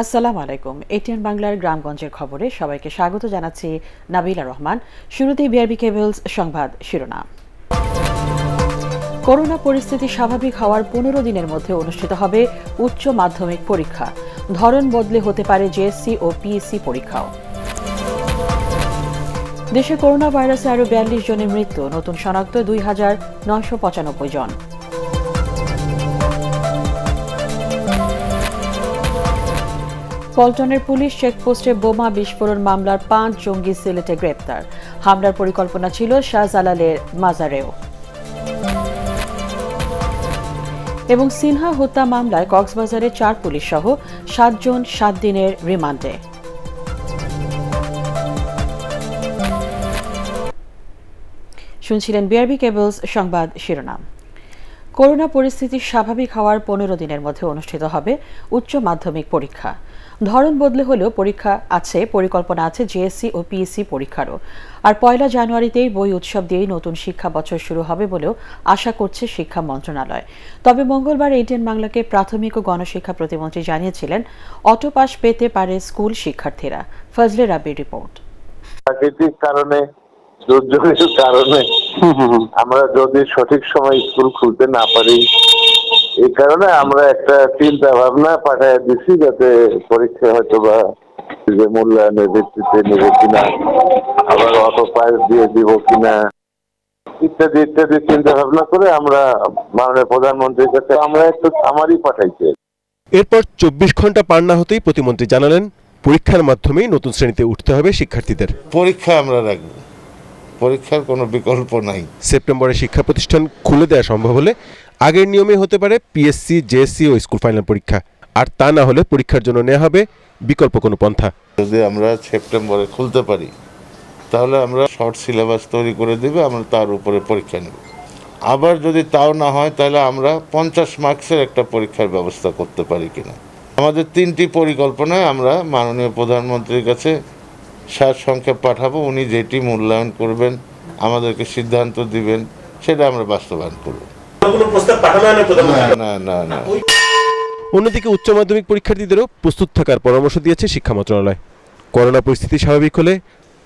আসসালামু আলাইকুম। এটিএন বাংলার গ্রামগঞ্জের খবরে সবাইকে স্বাগত জানাচ্ছি নাবিলা রহমান। শুরুতেই বিআরবি কেবলস সংবাদ শিরোনাম। করোনা পরিস্থিতি স্বাভাবিক হওয়ার পনেরো দিনের মধ্যে অনুষ্ঠিত হবে উচ্চ মাধ্যমিক পরীক্ষা। ধরন বদলে হতে পারে জেএসসি ও পিএসসি পরীক্ষাও। দেশে করোনা ভাইরাসে আরও বিয়াল্লিশ জনের মৃত্যু, নতুন শনাক্ত দুই হাজার নয়শো পঁচানব্বই জন। পল্টনের পুলিশ চেকপোস্টে বোমা বিস্ফোরণ মামলার পাঁচ জঙ্গি সিলেটে গ্রেপ্তার। হামলার পরিকল্পনা ছিল শাহজালালের মাজারেও। এবং সিনহা হত্যা মামলায় কক্সবাজারে চার পুলিশ সহ সাতজন সাত দিনের রিমান্ডে। শুনছিলেন বিআরবি কেবলস সংবাদ শিরোনাম। করোনা পরিস্থিতি স্বাভাবিক হওয়ার পনেরো দিনের মধ্যে অনুষ্ঠিত হবে উচ্চ মাধ্যমিক পরীক্ষা। ধরন বদলে হলেও পরীক্ষা আছে পরিকল্পনা আছে জেএসসি ও পিএসসি পরীক্ষারও। আর পয়লা জানুয়ারিতেই বই উৎসব দিয়েই নতুন শিক্ষা বছর শুরু হবে বলেও আশা করছে শিক্ষা মন্ত্রণালয়। তবে মঙ্গলবার এটিএন বাংলাকে প্রাথমিক ও গণশিক্ষা প্রতিমন্ত্রী জানিয়েছিলেন অটো পাস পেতে পারে স্কুল শিক্ষার্থীরা। ফজলে রাবির রিপোর্ট। প্রাকৃতিক কারণে দুর্যোগের কারণে আমরা যদি সঠিক সময় স্কুল খুলতে না পারি এই কারণে আমরা একটা চিন্তা ভাবনা পাঠায় দিচ্ছি যাতে পরীক্ষা হয়তো বা যে মূল্যায়নের ভিত্তিতে নেবে কিনা আবার অটো পাস দিয়ে দিব কিনা ইত্যাদি ইত্যাদি চিন্তা ভাবনা করে আমরা মাননীয় প্রধানমন্ত্রীর কাছে আমরা একটু সামারি পাঠাইছি। এরপর চব্বিশ ঘণ্টা পার না হতেই প্রতিমন্ত্রী জানালেন পরীক্ষার মাধ্যমেই নতুন শ্রেণীতে উঠতে হবে শিক্ষার্থীদের। পরীক্ষা আমরা রাখব। পরীক্ষার কোনো বিকল্প নাই। সেপ্টেম্বরে শিক্ষা প্রতিষ্ঠান খুলে দেওয়া সম্ভব হলে আগের নিয়মে হতে পারে পিএসসি জেএসসি ও স্কুল ফাইনাল পরীক্ষা। আর তা না হলে পরীক্ষার জন্য নেওয়া হবে বিকল্প কোনো পন্থা। যদি আমরা সেপ্টেম্বরে খুলতে পারি, তাহলে আমরা শর্ট সিলেবাস তৈরি করে দেবে, আমরা তার উপরে পরীক্ষা নেব। আবার যদি তাও না হয়, তাহলে আমরা পঞ্চাশ মার্কসের একটা পরীক্ষার ব্যবস্থা করতে পারি কিনা। আমাদের তিনটি পরিকল্পনায় আমরা মাননীয় প্রধানমন্ত্রীর কাছে সার সংক্ষেপ পাঠাবো। উনি যেটি মূল্যায়ন করবেন, আমাদেরকে সিদ্ধান্ত দিবেন, সেটা আমরা বাস্তবায়ন করব। অন্যদিকে উচ্চ মাধ্যমিক পরীক্ষার্থীদেরও প্রস্তুত থাকার পরামর্শ দিয়েছে শিক্ষা মন্ত্রণালয়। করোনা পরিস্থিতি স্বাভাবিক হলে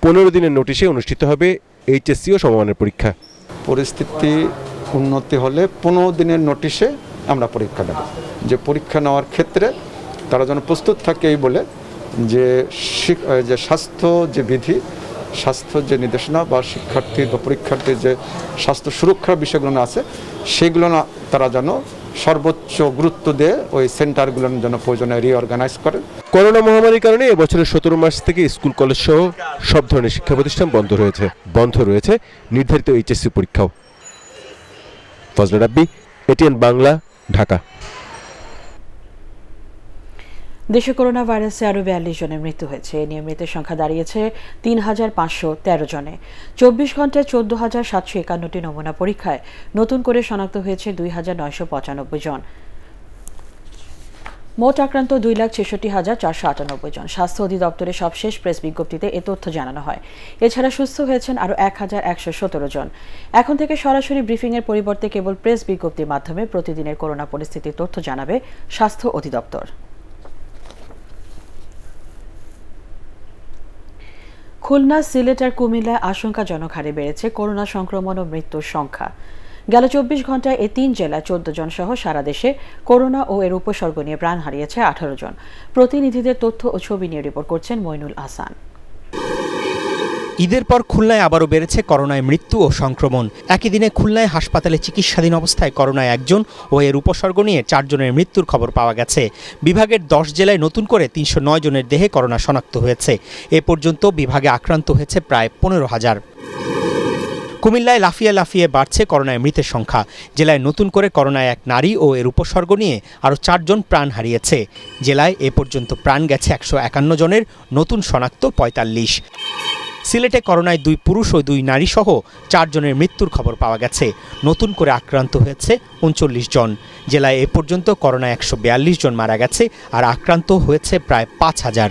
পনেরো দিনের নোটিশে অনুষ্ঠিত হবে এইচএসসি ও সমমানের পরীক্ষা। পরিস্থিতি উন্নতি হলে পনেরো দিনের নোটিশে আমরা পরীক্ষা নেব। যে পরীক্ষা নেওয়ার ক্ষেত্রে তারা যেন প্রস্তুত থাকে এই বলে যে স্বাস্থ্য যে বিধি স্বাস্থ্য যে নির্দেশনা বা শিক্ষার্থীর বা পরীক্ষার্থীর যে স্বাস্থ্য সুরক্ষার বিষয়গুলো আছে, সেগুলো না তারা যেন সর্বোচ্চ গুরুত্ব দিয়ে ওই সেন্টারগুলো যেন প্রয়োজনে রিঅর্গানাইজ করে। করোনা মহামারীর কারণে এবছরের সতেরো মাস থেকে স্কুল, কলেজ সহ সব ধরনের শিক্ষা প্রতিষ্ঠান বন্ধ রয়েছে। বন্ধ রয়েছে নির্ধারিত এইচএসসি পরীক্ষাও। ফজলে রাব্বি, এটিএন বাংলা, ঢাকা। দেশে করোনা ভাইরাসে আরও বিয়াল্লিশ জনের মৃত্যু হয়েছে। এ নিয়ে মৃতের সংখ্যা দাঁড়িয়েছে তিন হাজার পাঁচশো তেরো জনে। চব্বিশ ঘন্টায় চোদ্দ হাজার সাতশো একান্নটি নমুনা পরীক্ষায় নতুন করে শনাক্ত হয়েছে দুই হাজার নয়শো পঁচানব্বই জন। মোট আক্রান্ত দুই লাখ ছেষট্টি হাজার চারশো আটানব্বই জন। স্বাস্থ্য অধিদপ্তরের সবশেষ প্রেস বিজ্ঞপ্তিতে এ তথ্য জানানো হয়। এছাড়া সুস্থ হয়েছেন আরও এক হাজার একশো সতেরো জন। এখন থেকে সরাসরি ব্রিফিংয়ের পরিবর্তে কেবল প্রেস বিজ্ঞপ্তির মাধ্যমে প্রতিদিনের করোনা পরিস্থিতির তথ্য জানাবে স্বাস্থ্য অধিদপ্তর। খুলনা, সিলেট আর কুমিল্লায় আশঙ্কাজনক হারে বেড়েছে করোনা সংক্রমণ ও মৃত্যুর সংখ্যা। গেল চব্বিশ ঘন্টায় এই তিন জেলায় চোদ্দ জন সহ সারা দেশে করোনা ও এর উপসর্গ নিয়ে প্রাণ হারিয়েছে আঠারো জন। প্রতিনিধিদের তথ্য ও ছবি নিয়ে রিপোর্ট করছেন মইনুল আহসান। ঈদের পর খুলনায় আবারও বেড়েছে করোনায় মৃত্যু ও সংক্রমণ। একই দিনে খুলনায় হাসপাতালে চিকিৎসাধীন অবস্থায় করোনায় একজন ও এর উপসর্গ নিয়ে চারজনের মৃত্যুর খবর পাওয়া গেছে। বিভাগের দশ জেলায় নতুন করে তিনশো নয় জনের দেহে করোনা শনাক্ত হয়েছে। এ পর্যন্ত বিভাগে আক্রান্ত হয়েছে প্রায় পনেরো হাজার। কুমিল্লায় লাফিয়ে লাফিয়ে বাড়ছে করোনায় মৃতের সংখ্যা। জেলায় নতুন করে করোনায় এক নারী ও এর উপসর্গ নিয়ে আরও চারজন প্রাণ হারিয়েছে। জেলায় এ পর্যন্ত প্রাণ গেছে একশো একান্ন জনের, নতুন শনাক্ত পঁয়তাল্লিশ। সিলেটে করোনায় দুই পুরুষ ও দুই নারী সহ চারজনের মৃত্যুর খবর পাওয়া গেছে। নতুন করে আক্রান্ত হয়েছে উনচল্লিশ জন। জেলায় এ পর্যন্ত করোনায় একশো বিয়াল্লিশ জন মারা গেছে আর আক্রান্ত হয়েছে প্রায় পাঁচ হাজার।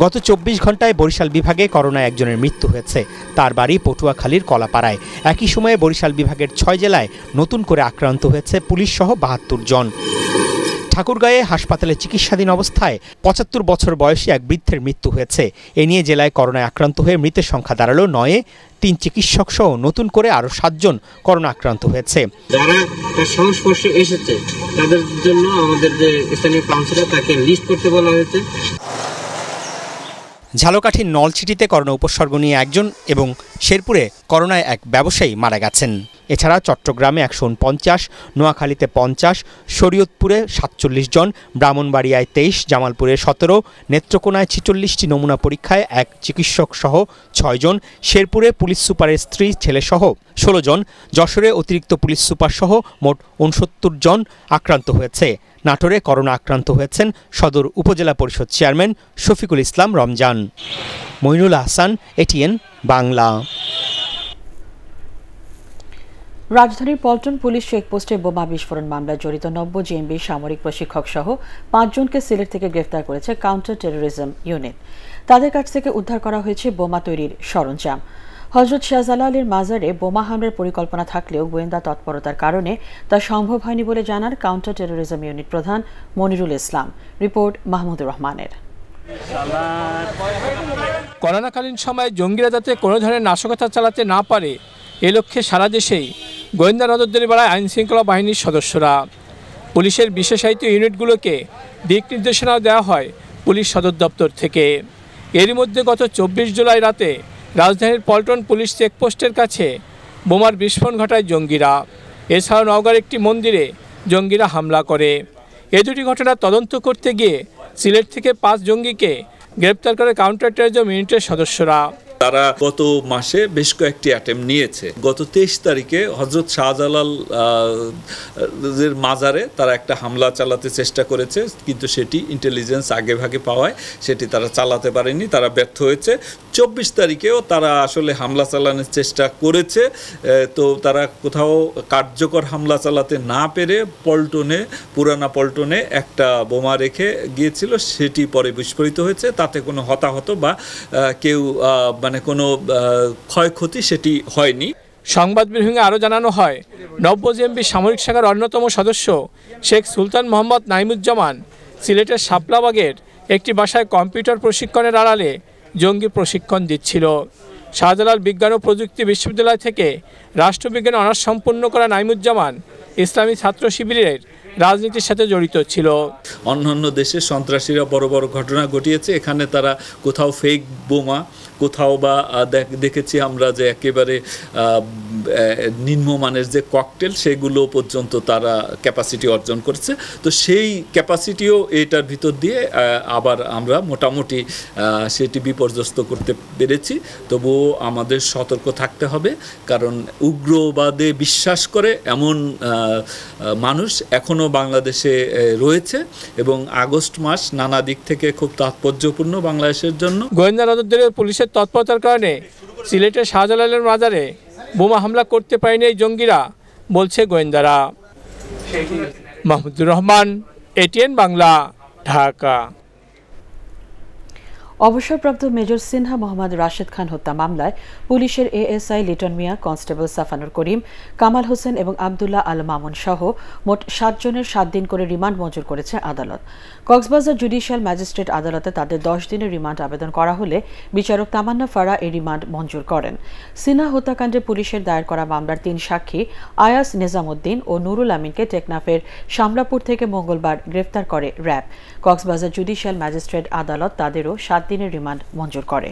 গত চব্বিশ ঘন্টায় বরিশাল বিভাগে করোনায় একজনের মৃত্যু হয়েছে। তার বাড়ি পটুয়াখালীর কলাপাড়ায়। একই সময়ে বরিশাল বিভাগের ছয় জেলায় নতুন করে আক্রান্ত হয়েছে পুলিশ সহ বাহাত্তর জন। ঠাকুরগাঁয়ে হাসপাতালে চিকিৎসাধীন অবস্থায় পঁচাত্তর বছর বয়সী এক বৃদ্ধের মৃত্যু হয়েছে। এ নিয়ে জেলায় করোনায় আক্রান্ত হয়ে মৃতের সংখ্যা দাঁড়াল নয়ে। তিন চিকিৎসক সহ নতুন করে আরও সাতজন করোনা আক্রান্ত হয়েছে। এসেছে, তাদের জন্য আমাদের যে স্থানীয় কাউন্সিলর তাকে লিস্ট করতে বলা হয়েছে। ঝালকাঠির নলছিটিতে করোনা উপসর্গ নিয়ে একজন এবং শেরপুরে করোনায় এক ব্যবসায়ী মারা গেছেন। এছাড়া চট্টগ্রামে একশো উনপঞ্চাশ, নোয়াখালীতে পঞ্চাশ, শরীয়তপুরে সাতচল্লিশ জন, ব্রাহ্মণবাড়িয়ায় তেইশ, জামালপুরে সতেরো, নেত্রকোনায় ছিচল্লিশটি নমুনা পরীক্ষায় এক চিকিৎসক সহ ছয়জন শেরপুরে পুলিশ সুপারের স্ত্রী ছেলেসহ ষোলো জন, যশোরে অতিরিক্ত পুলিশ সুপার সহ মোট উনসত্তর জন আক্রান্ত হয়েছে। নাটোরে করোনা আক্রান্ত হয়েছেন সদর উপজেলা পরিষদ চেয়ারম্যান শফিকুল ইসলাম রমজান। মইনুল আহসান, এটিএন বাংলা। রাজধানীর পল্টন পুলিশ চেকপোস্টে বোমা বিস্ফোরণ মামলায় জড়িত নব্য জেএমবি সামরিক প্রশিক্ষক সহ পাঁচজনকে সিলেট থেকে গ্রেফতার করেছে কাউন্টার টেরোরিজম ইউনিট। তাদের কাছ থেকে উদ্ধার করা হয়েছে বোমা তৈরির সরঞ্জাম। হজরত শাহজালালের মাজারে বোমা হামলার পরিকল্পনা থাকলেও গোয়েন্দা তৎপরতার কারণে তা সম্ভব হয়নি বলে জানান কাউন্টার টেরোরিজম ইউনিট প্রধান মনিরুল ইসলাম। রিপোর্ট মাহমুদুর রহমানের। করোনাকালীন সময়ে জঙ্গিরা যাতে কোনো ধরনের নাশকতা চালাতে না পারে, এ লক্ষ্যে সারা দেশেই গোয়েন্দা নজরদারি বাড়ায় আইনশৃঙ্খলা বাহিনীর সদস্যরা। পুলিশের বিশেষায়িত ইউনিটগুলোকে দিক নির্দেশনাও দেওয়া হয় পুলিশ সদর দপ্তর থেকে। এরই মধ্যে গত চব্বিশ জুলাই রাতে রাজধানীর পল্টন পুলিশ চেকপোস্টের কাছে বোমার বিস্ফোরণ ঘটায় জঙ্গিরা। এছাড়াও নওগাঁর একটি মন্দিরে জঙ্গিরা হামলা করে। এ দুটি ঘটনা তদন্ত করতে গিয়ে সিলেট থেকে পাঁচ জঙ্গিকে গ্রেপ্তার করে কাউন্টার টেরিজম ইউনিটের সদস্যরা। তারা গত মাসে বেশ কয়েকটি অ্যাটেম্প নিয়েছে। গত তেইশ তারিখে হজরত শাহজালাল মাজারে তারা একটা হামলা চালাতে চেষ্টা করেছে কিন্তু সেটি ইন্টেলিজেন্স আগে ভাগে পাওয়ায় সেটি তারা চালাতে পারেনি তারা ব্যর্থ হয়েছে। চব্বিশ তারিখেও তারা আসলে হামলা চালানোর চেষ্টা করেছে তো তারা কোথাও কার্যকর হামলা চালাতে না পেরে পল্টনে পুরানা পল্টনে একটা বোমা রেখে গিয়েছিল সেটি পরে বিস্ফোরিত হয়েছে তাতে কোনো হতাহত বা কেউ আহ, মানে কোনো ক্ষয়ক্ষতি সেটি হয়নি। সংবাদ ব্রিফিংয়ে আরও জানানো হয় নব্য জেএমবি সামরিক শাখার অন্যতম সদস্য শেখ সুলতান মোহাম্মদ নাইমুজ্জামান সিলেটের শাপলাবাগের একটি বাসায় কম্পিউটার প্রশিক্ষণের আড়ালে জঙ্গি প্রশিক্ষণ দিচ্ছিল। শাহজালাল বিজ্ঞান ও প্রযুক্তি বিশ্ববিদ্যালয় থেকে রাষ্ট্রবিজ্ঞান অনার্স সম্পূর্ণ করা নাইমুজ্জামান ইসলামী ছাত্র শিবিরের রাজনীতির সাথে জড়িত ছিল। অন্যান্য দেশে সন্ত্রাসীরা বড় বড় ঘটনা ঘটিয়েছে এখানে তারা কোথাও ফেক বোমা কোথাও বা দেখেছি আমরা যে একেবারে নিম্নমানের যে ককটেল সেগুলো পর্যন্ত তারা ক্যাপাসিটি অর্জন করছে। তো সেই ক্যাপাসিটিও এটার ভিতর দিয়ে আবার আমরা মোটামুটি সেটি বিপর্যস্ত করতে পেরেছি। তবুও আমাদের সতর্ক থাকতে হবে, কারণ উগ্রবাদে বিশ্বাস করে এমন মানুষ এখনও বাংলাদেশে রয়েছে এবং আগস্ট মাস নানা দিক থেকে খুব তাৎপর্যপূর্ণ বাংলাদেশের জন্য। গোয়েন্দা ও পুলিশের তৎপরতার কারণে সিলেটের শাহজালালের মাজারে বোমা হামলা করতে পারেনি এই জঙ্গিরা, বলছে গোয়েন্দারা। মাহমুদুর রহমান, এটিএন বাংলা, ঢাকা। অবসরপ্রাপ্ত মেজর সিনহা মোহাম্মদ রাশেদ খান হত্যা মামলায় পুলিশের এএসআই লিটন মিয়া, কনস্টেবল সাফানুর করিম, কামাল হোসেন এবং আবদুল্লাহ আল মামুন সহ মোট সাতজনের সাত দিন করে রিমান্ড মঞ্জুর করেছে আদালত। কক্সবাজার জুডিশিয়াল ম্যাজিস্ট্রেট আদালতে তাদের দশ দিনের রিমান্ড আবেদন করা হলে বিচারক তামান্না ফারা এই রিমান্ড মঞ্জুর করেন। সিনা হত্যাকাণ্ডে পুলিশের দায়ের করা মামলার তিন সাক্ষী, আয়াস নিজামুদ্দিন ও নুরুল আমিনকে টেকনাফের শামলাপুর থেকে মঙ্গলবার গ্রেফতার করে র্যাব। কক্সবাজার জুডিশিয়াল ম্যাজিস্ট্রেট আদালত তাদেরও সাত দিনের রিমান্ড মঞ্জুর করে।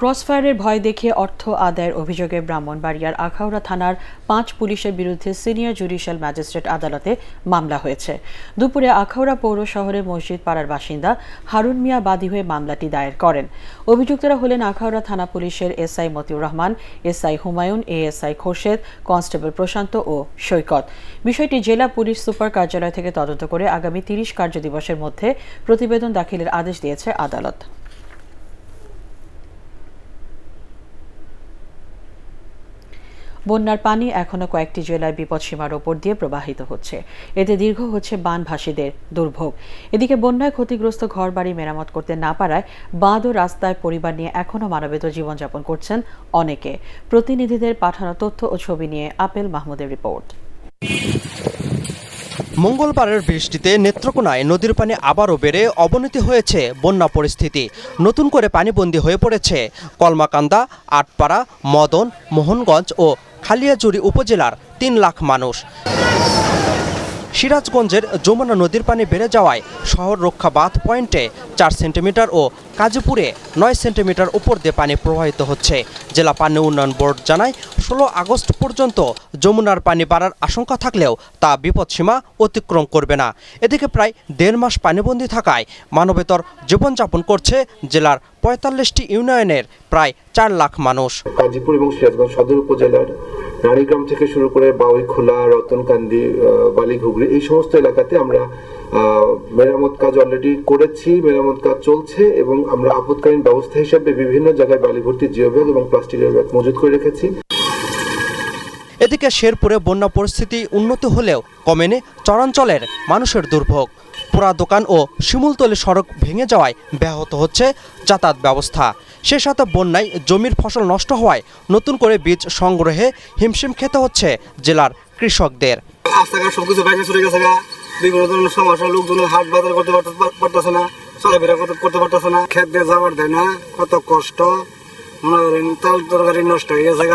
ক্রসফায়ারের ভয় দেখিয়ে অর্থ আদায়ের অভিযোগে ব্রাহ্মণবাড়িয়ার আখাউড়া থানার পাঁচ পুলিশের বিরুদ্ধে সিনিয়র জুডিশিয়াল ম্যাজিস্ট্রেট আদালতে মামলা হয়েছে। দুপুরে আখাউড়া পৌর শহরে মসজিদ পাড়ার বাসিন্দা হারুন মিয়া বাদী হয়ে মামলাটি দায়ের করেন। অভিযুক্তরা হলেন আখাউড়া থানা পুলিশের SI Motiur Rahman, SI Humayun, ASI Khorshed, constable Prashanta ও সৈকত। বিষয়টি জেলা পুলিশ সুপার কার্যালয় থেকে তদন্ত করে আগামী তিরিশ কার্যদিবসের মধ্যে প্রতিবেদন দাখিলের আদেশ দিয়েছে আদালত। বন্যার পানি এখনও কয়েকটি জেলায় বিপদসীমার ওপর দিয়ে প্রবাহিত হচ্ছে। এতে দীর্ঘ হচ্ছে বানভাসীদের দুর্ভোগ। এদিকে বন্যায় ক্ষতিগ্রস্ত ঘরবাড়ি মেরামত করতে না পারায় বাঁধ ও রাস্তায় পরিবার নিয়ে এখনও মানবেত জীবনযাপন করছেন অনেকে। প্রতিনিধিদের পাঠানো তথ্য ও ছবি নিয়ে আপেল মাহমুদের রিপোর্ট। মঙ্গলবারের বৃষ্টিতে নেত্রকোনায় নদীর পানি আবারও বেড়ে অবনতি হয়েছে বন্যা পরিস্থিতি। নতুন করে পানিবন্দী হয়ে পড়েছে কলমাকান্দা, আটপাড়া, মদন, মোহনগঞ্জ ও খালিয়াজুড়ি উপজেলার তিন লাখ মানুষ। সিরাজগঞ্জের যমুনা নদীর পানি বেড়ে যাওয়ায় শহর রক্ষা বাঁধ পয়েন্টে চার সেন্টিমিটার ও কাজীপুরে নয় সেন্টিমিটার উপর দিয়ে পানি প্রবাহিত হচ্ছে। জেলা পানি উন্নয়ন বোর্ড জানায়, ষোলো আগস্ট পর্যন্ত যমুনার পানি বাড়ার আশঙ্কা থাকলেও তা বিপদসীমা অতিক্রম করবে না। এদিকে প্রায় দেড় মাস পানিবন্দী থাকায় মানবেতর জীবনযাপন করছে জেলার পঁয়তাল্লিশটি ইউনিয়নের প্রায় চার লাখ মানুষ। কাজীপুর এবং সিরাজগঞ্জ সদর উপজেলার রানীগ্রাম থেকে শুরু করে বাউইখোলা রতনকান্দি বালিঘুগরি এই সমস্ত এলাকাতে আমরা মেরামত কাজ অলরেডি করেছি, মেরামত কাজ চলছে এবং আমরা আপৎকালীন ব্যবস্থা হিসাবে বিভিন্ন জায়গায় বালি ভর্তি জিও ব্যাগ এবং প্লাস্টিকের ব্যাগ মজুত করে রেখেছি। এদিকে শেরপুরে বন্যা পরিস্থিতি উন্নত হলেও কমেনি চরাঞ্চলের মানুষের দুর্ভোগ। পোড়া দোকান ও শিমুলতলি সড়ক ভেঙে যাওয়ায় ব্যাহত হচ্ছে যাতায়াত ব্যবস্থা। সে সাথে বন্যায় জমির ফসল নষ্ট হওয়ায় নতুন করে বীজ সংগ্রহে হিমশিম খেতে হচ্ছে জেলার কৃষকদের। চলে গেছে বিভিন্ন ধরনের সমস্যা, লোকজন হাট বাজার করতে পারতে- পারতেছে না, চলাফেরা করতে পারতেছে না যাওয়ার দেয় না, কত নষ্ট হয়ে গেছে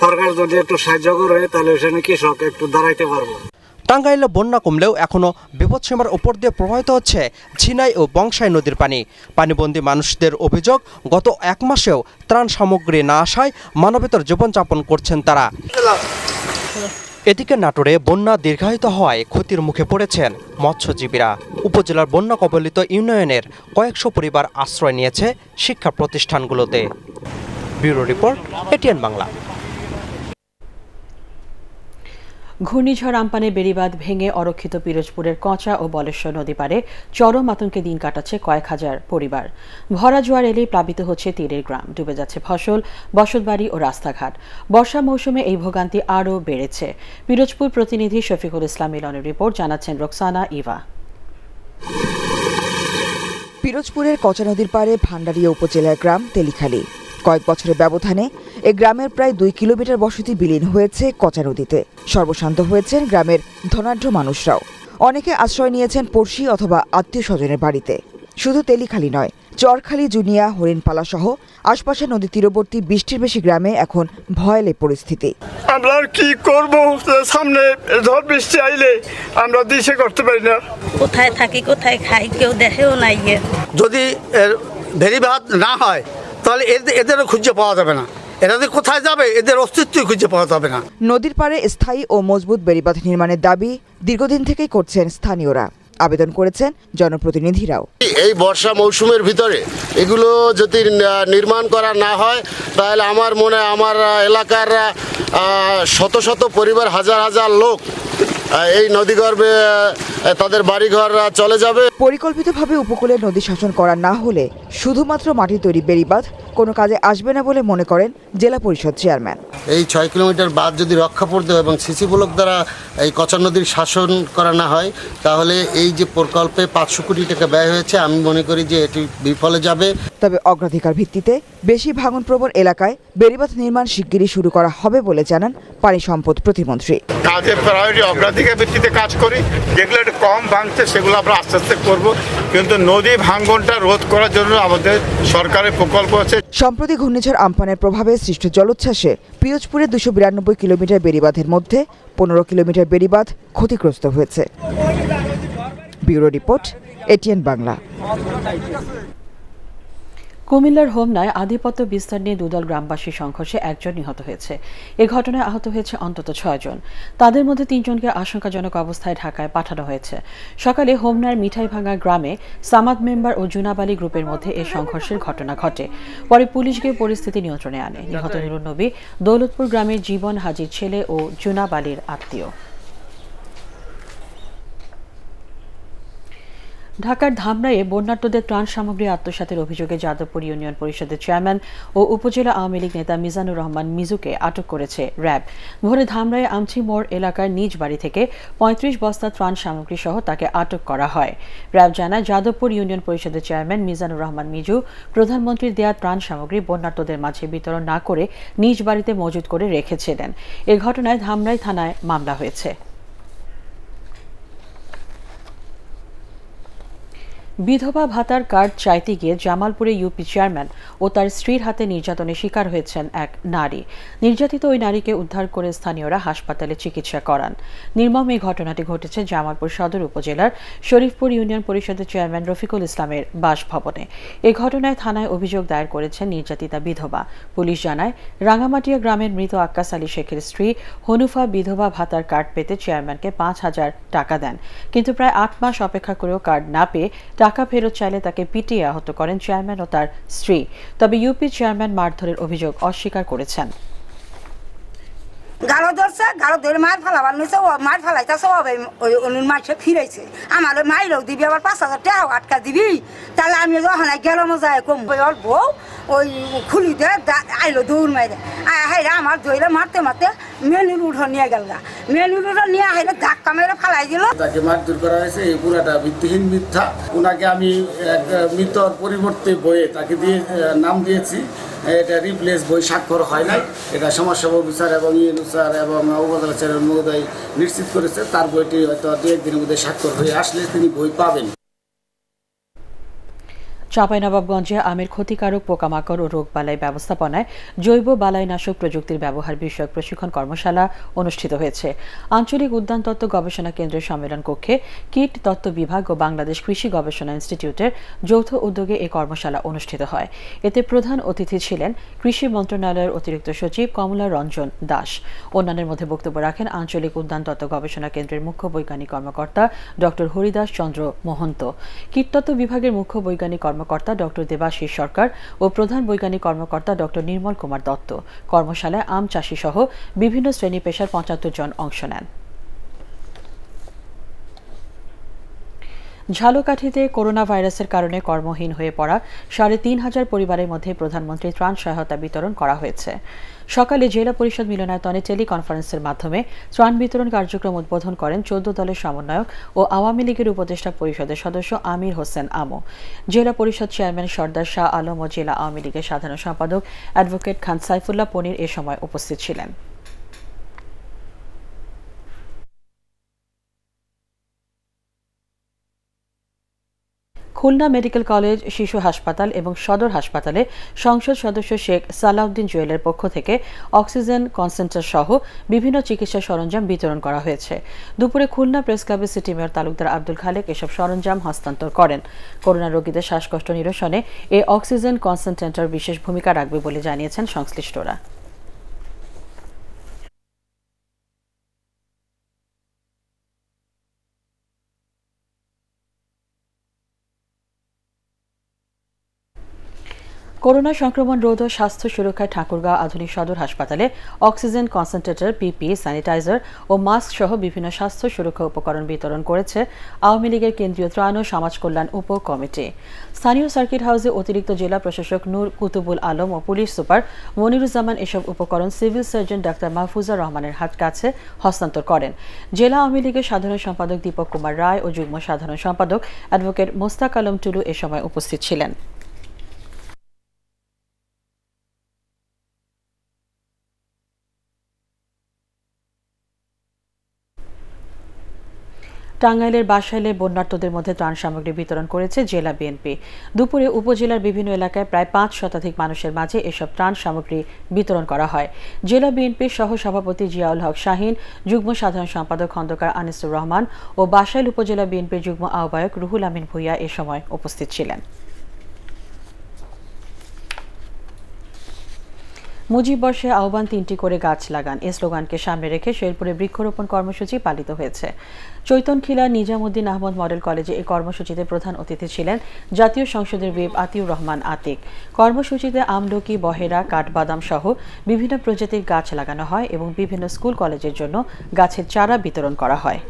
সরকার যদি একটু সাহায্য করে, তাহলে সেখানে কৃষক একটু দাঁড়াইতে পারব। টাঙ্গাইলে বন্যা কমলেও এখনও বিপদসীমার উপর দিয়ে প্রবাহিত হচ্ছে ঝিনাই ও বংশাই নদীর পানি। পানিবন্দী মানুষদের অভিযোগ, গত এক মাসেও ত্রাণ সামগ্রী না আসায় মানবেতর জীবনযাপন করছেন তারা। এদিকে নাটোরে বন্যা দীর্ঘায়িত হওয়ায় ক্ষতির মুখে পড়েছেন মৎস্যজীবীরা। উপজেলার বন্যা কবলিত ইউনিয়নের কয়েকশো পরিবার আশ্রয় নিয়েছে শিক্ষা প্রতিষ্ঠানগুলোতে। Bureau report, ATN Bangla. ঘূর্ণিঝড় আমপানে বেড়িবাঁধ ভেঙে অরক্ষিত পিরোজপুরের কচা ও বলেশ্বর নদী পারে চরম আতঙ্কে দিন কাটাচ্ছে কয়েক হাজার পরিবার। ভরা জোয়ার এলেই প্লাবিত হচ্ছে তীরের গ্রাম। ডুবে যাচ্ছে ফসল, বসতবাড়ি ও রাস্তাঘাট। বর্ষা মৌসুমে এই ভোগান্তি আরও বেড়েছে। পিরোজপুর প্রতিনিধি শফিকুল ইসলাম মিলনের রিপোর্ট, জানাচ্ছেন রোকসানা ইভা। পিরোজপুরের কচা নদীর পাড়ে ভান্ডারিয়া উপজেলার গ্রাম তেলিখালী। কয়েক বছরের ব্যবধানে এ গ্রামের প্রায় দুই কিলোমিটার বসতি বিলীন হয়েছে কচা নদীতে। সর্বশান্ত হয়েছেন গ্রামের ধনাঢ্য মানুষরাও। অনেকে আশ্রয় নিয়েছেন পড়শি অথবা আত্মীয় স্বজনের বাড়িতে। শুধু তেলিখালি নয় চরখালি জুনিয়া হরিণপালা সহ আশপাশের নদী তীরবর্তী বৃষ্টির বেশি গ্রামে এখন ভয়ালে পরিস্থিতি। আমরা আর কি করব? সামনে ঝড় বৃষ্টি আইলে আমরা দিশে করতে পারি না। কোথায় থাকি কোথায় খাই কেউ দেখেও নাই যদি এর ভেরিবাদ না হয় তাহলে এদের এদেরও খুঁজে পাওয়া যাবে না। এরা যে কোথায় যাবে? এদের অস্তিত্বই খুঁজে পাওয়া যাবে না। নদীর পাড়ে স্থায়ী ও মজবুত বেড়িবাঁধ নির্মাণের দাবি দীর্ঘদিন থেকেই করছেন স্থানীয়রা। আবেদন করেছেন জনপ্রতিনিধিরাও। এই বর্ষা মৌসুমের ভিতরে এগুলো যদি নির্মাণ করা না হয় তাহলে আমার মনে হয় আমার এলাকার শত শত পরিবার হাজার হাজার লোক এই নদীগর্ভে তাদের বাড়িঘর চলে যাবে। পরিকল্পিতভাবে উপকূলে নদী শাসন করা না হলে শুধুমাত্র মাটি তৈরি বেড়িবাঁধ কোনো কাজে আসবে না বলে মনে করেন জেলা পরিষদ চেয়ারম্যান। এই ছয় কিলোমিটার বাঁধ যদি রক্ষা করতে হয় এবং সিসি ব্লক দ্বারা এই কচা নদীর শাসন করা না হয় তাহলে এই যে প্রকল্পে পাঁচশো কোটি টাকা ব্যয় হয়েছে আমি মনে করি যে এটি বিফলে যাবে। তবে অগ্রাধিকার ভিত্তিতে বেশি ভাঙন প্রবণ এলাকায় বেড়িবাঁধ নির্মাণ শিগগিরই শুরু করা হবে বলে জানান পানি সম্পদ প্রতিমন্ত্রী। কাজের প্রায়োরিটি অগ্রাধিকার ভিত্তিতে কাজ করি যেগুলো একটু কম ভাঙছে সেগুলো আমরা আস্তে আস্তে করব। কিন্তু নদী ভাঙ্গনটা রোধ করার জন্য আমাদের সরকারের প্রকল্প আছে। সম্প্রতি ঘূর্ণিঝড় আমফানের প্রভাবে সৃষ্ট জলোচ্ছ্বাসে পিরোজপুরে দুশো বিরানব্বই কিলোমিটার বেড়িবাঁধের মধ্যে পনেরো কিলোমিটার বেড়িবাঁধ ক্ষতিগ্রস্ত হয়েছে। Bureau report, ATN Bangla. কুমিল্লার হোমনায় আধিপত্য বিস্তার নিয়ে দুদল গ্রামবাসী সংঘর্ষে একজন নিহত হয়েছে। এ ঘটনায় আহত হয়েছে অন্তত ছয়জন তাদের মধ্যে তিনজনকে আশঙ্কাজনক অবস্থায় ঢাকায় পাঠানো হয়েছে। সকালে হোমনার মিঠাইভাঙ্গা গ্রামে সামাদ মেম্বার ও জুনাবালি গ্রুপের মধ্যে এই সংঘর্ষের ঘটনা ঘটে। পরে পুলিশ গিয়ে পরিস্থিতি নিয়ন্ত্রণে আনে। নিহত নুরুন্নবী দৌলতপুর গ্রামের জীবন হাজির ছেলে ও জুনাবালির আত্মীয়। ঢাকার ধামরাইয়ে বন্যার্তদের ত্রাণ সামগ্রী আত্মসাতের অভিযোগে যাদবপুর ইউনিয়ন পরিষদের চেয়ারম্যান ও উপজেলা আওয়ামী লীগ নেতা মিজানুর রহমান মিজুকে আটক করেছে র্যাব। ভোরে ধামরাই আমছি মোড় এলাকার নিজ বাড়ি থেকে পঁয়ত্রিশ বস্তা ত্রাণ সামগ্রী সহ তাকে আটক করা হয়। র্যাব জানায়, যাদবপুর ইউনিয়ন পরিষদের চেয়ারম্যান মিজানুর রহমান মিজু প্রধানমন্ত্রীর দেয়া ত্রাণ সামগ্রী বন্যার্তদের মাঝে বিতরণ না করে নিজ বাড়িতে মজুত করে রেখেছিলেন। এ ঘটনায় ধামরাই থানায় মামলা হয়েছে। বিধবা ভাতার কার্ড চাইতে গিয়ে জামালপুরে ইউপি চেয়ারম্যান ও তার স্ত্রীর হাতে নির্যাতনের শিকার হয়েছেন এক নারী। নির্যাতিত ওই নারীকে উদ্ধার করে স্থানীয়রা হাসপাতালে চিকিৎসা করান। নির্মম এই ঘটনাটি ঘটেছে জামালপুর সদর উপজেলার শরীফপুর ইউনিয়ন পরিষদের চেয়ারম্যান রফিকুল ইসলামের বাসভবনে। এ ঘটনায় থানায় অভিযোগ দায়ের করেছেন নির্যাতিতা বিধবা। পুলিশ জানায়, রাঙামাটিয়া গ্রামের মৃত আক্কাস আলী শেখের স্ত্রী হনুফা বিধবা ভাতার কার্ড পেতে চেয়ারম্যানকে পাঁচ হাজার টাকা দেন। কিন্তু প্রায় আট মাস অপেক্ষা করেও কার্ড না পেয়ে টাকা ফেরত চাইলে তাকে পিটিয়ে আহত করেন চেয়ারম্যান ও তার স্ত্রী। তবে ইউপি চেয়ারম্যান মারধরের অভিযোগ অস্বীকার করেছেন। গালো ধরছে, গালো ধরে মার ফালাবার নিছে ও মার ফেলাইতেছে ওই অনুন মাসে আমার ওই দিবি, আবার পাঁচ হাজার টাকা আটকা দিবি। তাহলে আমি যখন গেলাম যায় কম ওই খুলি দে আইলো দৌড় মাইরে। আয় হাইরে আমার ধরে মারতে মারতে মেনুর উঠো নিয়ে গেল গা। মেনুর উঠো নিয়ে হাইলে ধাক্কা মেরে ফেলাই দিল। তাকে মারধর করা হয়েছে, এই পুরাটা ভিত্তিহীন মিথ্যা। ওনাকে আমি এক, মৃতর পরিবর্তে বইয়ে তাকে দিয়ে নাম দিয়েছি। এটা রিপ্লেস বই স্বাক্ষর হয় নাই। এটা সমাজসেবা অফিসার এবং ইউএন স্যার এবং উপজেলা চেয়ারম্যান মহোদয় নিশ্চিত করেছে। তার বইটি হয়তো দু একদিনের মধ্যে স্বাক্ষর হয়ে আসলে তিনি বই পাবেন। চাঁপাইনবাবগঞ্জে আমের ক্ষতিকারক পোকামাকড় ও রোগবালাই ব্যবস্থাপনায় জৈব বালাইনাশক প্রযুক্তির ব্যবহার বিষয়ক প্রশিক্ষণ কর্মশালা অনুষ্ঠিত হয়েছে। আঞ্চলিক উদ্যান তত্ত্ব গবেষণা কেন্দ্রের সম্মেলন কক্ষে কীট তত্ত্ব বিভাগ ও বাংলাদেশ কৃষি গবেষণা ইনস্টিটিউটের যৌথ উদ্যোগে এই কর্মশালা অনুষ্ঠিত হয়। এতে প্রধান অতিথি ছিলেন কৃষি মন্ত্রণালয়ের অতিরিক্ত সচিব কমলা রঞ্জন দাস। অন্যান্যের মধ্যে বক্তব্য রাখেন আঞ্চলিক উদ্যান তত্ত্ব গবেষণা কেন্দ্রের মুখ্য বৈজ্ঞানিক কর্মকর্তা ড হরিদাস চন্দ্র মহন্ত। কীটতত্ত্ব বিভাগের মুখ্য বৈজ্ঞানিক কর্ম কর্মকর্তা ডক্টর দেবাশিস সরকার ও প্রধান বৈজ্ঞানিক কর্মকর্তা ডক্টর নির্মল কুমার দত্ত। কর্মশালায় আম চাষী সহ বিভিন্ন শ্রেণি পেশার পঁচাত্তর জন অংশ নেন। ঝালকাঠিতে করোনা ভাইরাসের কারণে কর্মহীন হয়ে পড়া সাড়ে তিন হাজার পরিবারের মধ্যে প্রধানমন্ত্রী ত্রাণ সহায়তা বিতরণ করা হয়েছে। সকালে জেলা পরিষদ মিলনায়তনে টেলিকনফারেন্সের মাধ্যমে ত্রাণ বিতরণ কার্যক্রম উদ্বোধন করেন চোদ্দ দলের সমন্বয়ক ও আওয়ামী লীগের উপদেষ্টা পরিষদের সদস্য আমির হোসেন আমো। জেলা পরিষদ চেয়ারম্যান সর্দার শাহ আলম ও জেলা আওয়ামী লীগের সাধারণ সম্পাদক অ্যাডভোকেট খান সাইফুল্লাহ পনির এ সময় উপস্থিত ছিলেন। খুলনা মেডিকেল কলেজ শিশু হাসপাতাল এবং সদর হাসপাতালে সংসদ সদস্য শেখ সালাউদ্দিন জুয়েলের পক্ষ থেকে অক্সিজেন কনসেন্ট্রার সহ বিভিন্ন চিকিৎসা সরঞ্জাম বিতরণ করা হয়েছে। দুপুরে খুলনা প্রেস ক্লাবের সিটি মেয়র তালুকদার আব্দুল খালেক এসব সরঞ্জাম হস্তান্তর করেন। করোনা রোগীদের শ্বাসকষ্ট নিরসনে এই অক্সিজেন কনসেন্ট্রেটর বিশেষ ভূমিকা রাখবে বলে জানিয়েছেন সংশ্লিষ্টরা। করোনা সংক্রমণ রোধ ও স্বাস্থ্য সুরক্ষায় ঠাকুরগাঁও আধুনিক সদর হাসপাতালে অক্সিজেন কনসেন্ট্রেটর পিপি স্যানিটাইজার ও মাস্ক সহ বিভিন্ন স্বাস্থ্য সুরক্ষা উপকরণ বিতরণ করেছে আওয়ামী লীগের কেন্দ্রীয় ত্রাণ ও সমাজ কল্যাণ উপ কমিটি স্থানীয় সার্কিট হাউসে অতিরিক্ত জেলা প্রশাসক নূর কুতুবুল আলম ও পুলিশ সুপার মনিরুজ্জামান এসব উপকরণ সিভিল সার্জন ডাক্তার মাহফুজা রহমানের হাত কাছে হস্তান্তর করেন। জেলা আওয়ামী লীগের সাধারণ সম্পাদক দীপক কুমার রায় ও যুগ্ম সাধারণ সম্পাদক অ্যাডভোকেট মোস্তাক আলম টুলু এ সময় উপস্থিত ছিলেন। টাঙ্গাইলের বাসাইলে বন্যার্থদের মধ্যে ত্রাণ সামগ্রী বিতরণ করেছে জেলা বিএনপি। দুপুরে উপজেলার বিভিন্ন এলাকায় প্রায় পাঁচ শতাধিক মানুষের মাঝে এসব ত্রাণ সামগ্রী বিতরণ করা হয়। জেলা বিএনপির সহ সভাপতি জিয়াউল হক শাহিন, যুগ্ম সাধারণ সম্পাদক খন্দকার আনিসুর রহমান ও বাসাইল উপজেলা বিএনপির যুগ্ম আহ্বায়ক রুহুল আমিন ভুইয়া এ সময় উপস্থিত ছিলেন। মুজিব বর্ষে আহ্বান তিনটি করে গাছ লাগান। এ স্লোগানকে সামনে রেখে শেরপুরে বৃক্ষরোপণ কর্মসূচি পালিত হয়েছে। চৈতনখিলা নিজামুদ্দিন আহমদ মডেল কলেজে এই কর্মসূচিতে প্রধান অতিথি ছিলেন জাতীয় সংসদের বিপ আতিউর রহমান আতিক। কর্মসূচিতে আমলকি বহেরা, কাঠবাদাম সহ বিভিন্ন প্রজাতির গাছ লাগানো হয় এবং বিভিন্ন স্কুল কলেজের জন্য গাছের চারা বিতরণ করা হয়।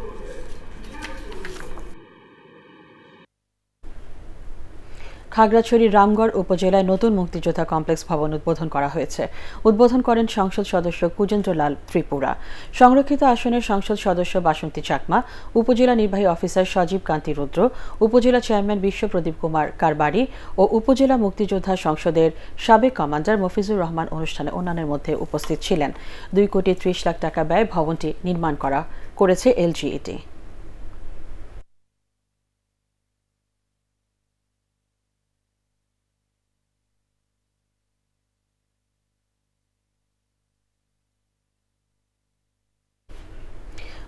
খাগড়াছড়ির রামগড় উপজেলায় নতুন মুক্তিযোদ্ধা কমপ্লেক্স ভবন উদ্বোধন করা হয়েছে। উদ্বোধন করেন সংসদ সদস্য কুজেন্দ্রলাল ত্রিপুরা। সংরক্ষিত আসনের সংসদ সদস্য বাসন্তী চাকমা, উপজেলা নির্বাহী অফিসার সজীব কান্তি রুদ্র, উপজেলা চেয়ারম্যান বিশ্বপ্রদীপ কুমার কারবারি ও উপজেলা মুক্তিযোদ্ধা সংসদের সাবেক কমান্ডার মফিজুর রহমান অনুষ্ঠানে অন্যান্যের মধ্যে উপস্থিত ছিলেন। দুই কোটি ত্রিশ লাখ টাকা ব্যয় ভবনটি নির্মাণ করা করেছে এলজিইটি